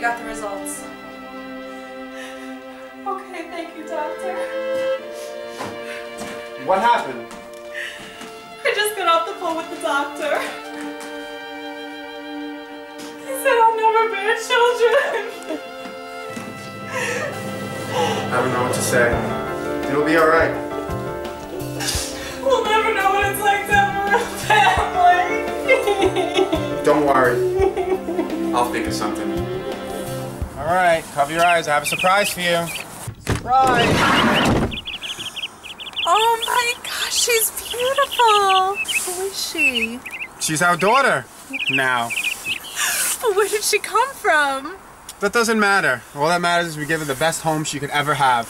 you got the results. Okay, thank you, doctor. What happened? I just got off the phone with the doctor. He said I'll never bear children. I don't know what to say. It'll be alright. We'll never know what it's like to have a real family. Don't worry. I'll think of something. Alright, cover your eyes. I have a surprise for you. Surprise! Oh my gosh, she's beautiful. Who is she? She's our daughter. Now. But where did she come from? That doesn't matter. All that matters is we give her the best home she could ever have.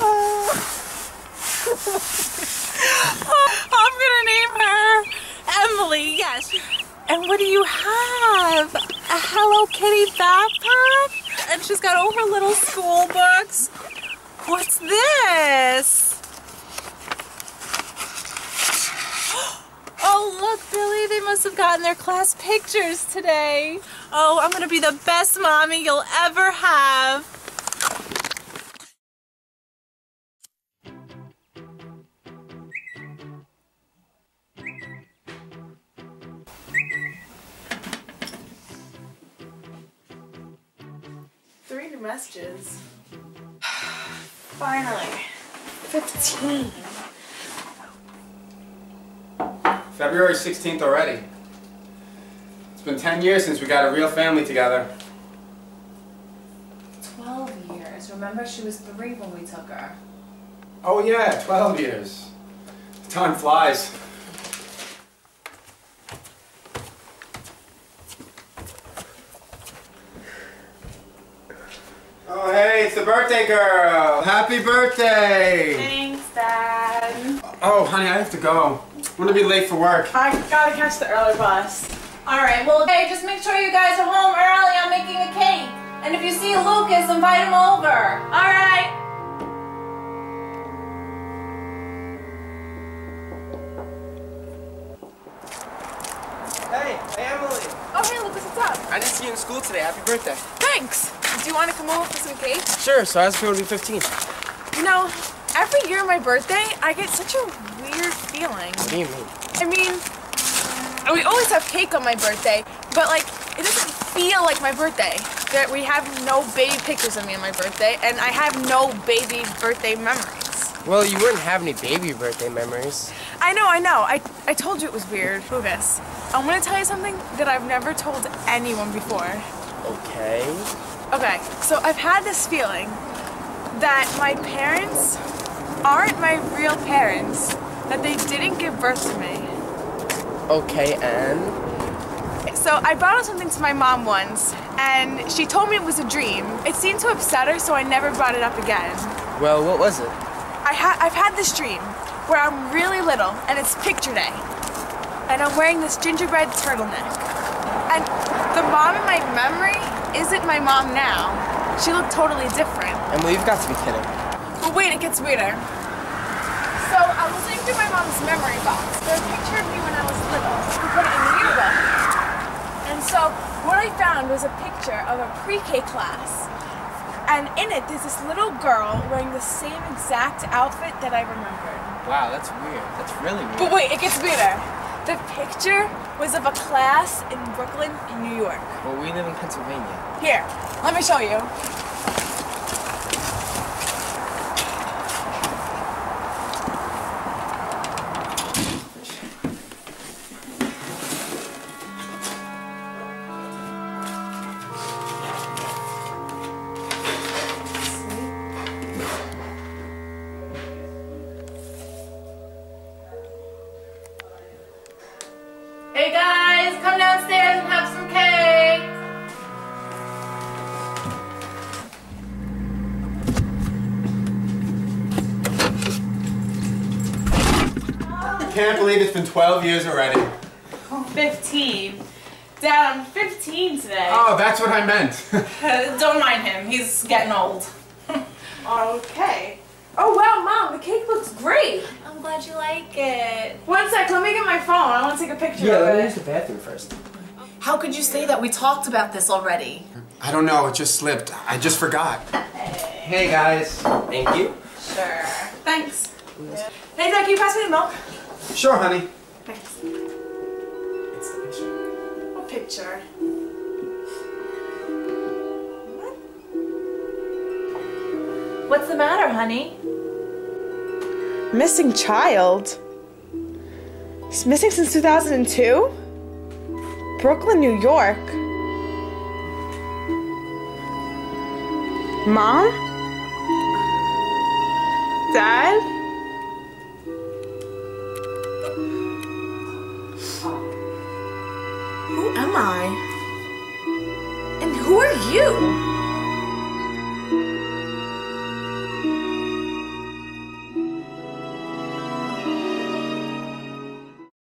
Oh, I'm gonna name her Emily, yes. And what do you have? A Hello Kitty backpack? And she's got all her little school books. What's this? Oh, look, Billy, they must have gotten their class pictures today. Oh, I'm gonna be the best mommy you'll ever have. Messages. Finally. 15. February 16th already. It's been 10 years since we got a real family together. 12 years. Remember, she was three when we took her. Oh yeah, 12 years. Time flies. Oh hey, it's the birthday girl! Happy birthday! Thanks, Dad. Oh honey, I have to go. I'm gonna be late for work. I gotta catch the early bus. Alright, well, hey, just make sure you guys are home early. I'm making a cake. And if you see Lucas, invite him over. Alright. Hey, hey Emily. Oh, hey, Lucas, what's up? I didn't see you in school today. Happy birthday. Thanks. Do you want to come over for some cake? Sure, so I it feel to be 15? You know, every year my birthday, I get such a weird feeling. What do you mean? I mean, we always have cake on my birthday, but like, it doesn't feel like my birthday. That we have no baby pictures of me on my birthday, and I have no baby birthday memories. Well, you wouldn't have any baby birthday memories. I know, I know. I, I told you it was weird. Lucas, I'm gonna tell you something that I've never told anyone before. Okay. Okay, so I've had this feeling that my parents aren't my real parents, that they didn't give birth to me. Okay, and? So I brought up something to my mom once, and she told me it was a dream. It seemed to upset her, so I never brought it up again. Well, what was it? I ha- I've had this dream where I'm really little, and it's picture day, and I'm wearing this gingerbread turtleneck. And mom in my memory isn't my mom now. She looked totally different. Emily, you've got to be kidding. But wait, it gets weirder. So I was looking through my mom's memory box. There's a picture of me when I was little. We put it in the yearbook. And so what I found was a picture of a pre-K class. And in it, there's this little girl wearing the same exact outfit that I remembered. Wow, that's weird. That's really weird. But wait, it gets weirder. The picture was of a class in Brooklyn, New York. Well, we live in Pennsylvania. Here, let me show you. Hey guys, come downstairs and have some cake. I can't believe it's been 12 years already. 15. Dad, I'm 15 today. Oh, that's what I meant. Uh, don't mind him. He's getting old. Okay. Oh wow, Mom, the cake looks great. I'm glad you like it. One sec, let me get my phone. I want to take a picture Yeah, of let me it. use the bathroom first. How could you say that? We talked about this already. I don't know, it just slipped. I just forgot. Hey guys. Thank you. Sure. Thanks. Hey, Dad, can you pass me the milk? Sure, honey. Thanks. It's the picture. What picture? What's the matter, honey? Missing child? He's missing since 2002? Brooklyn, New York. Mom? Dad? Who am I? And who are you?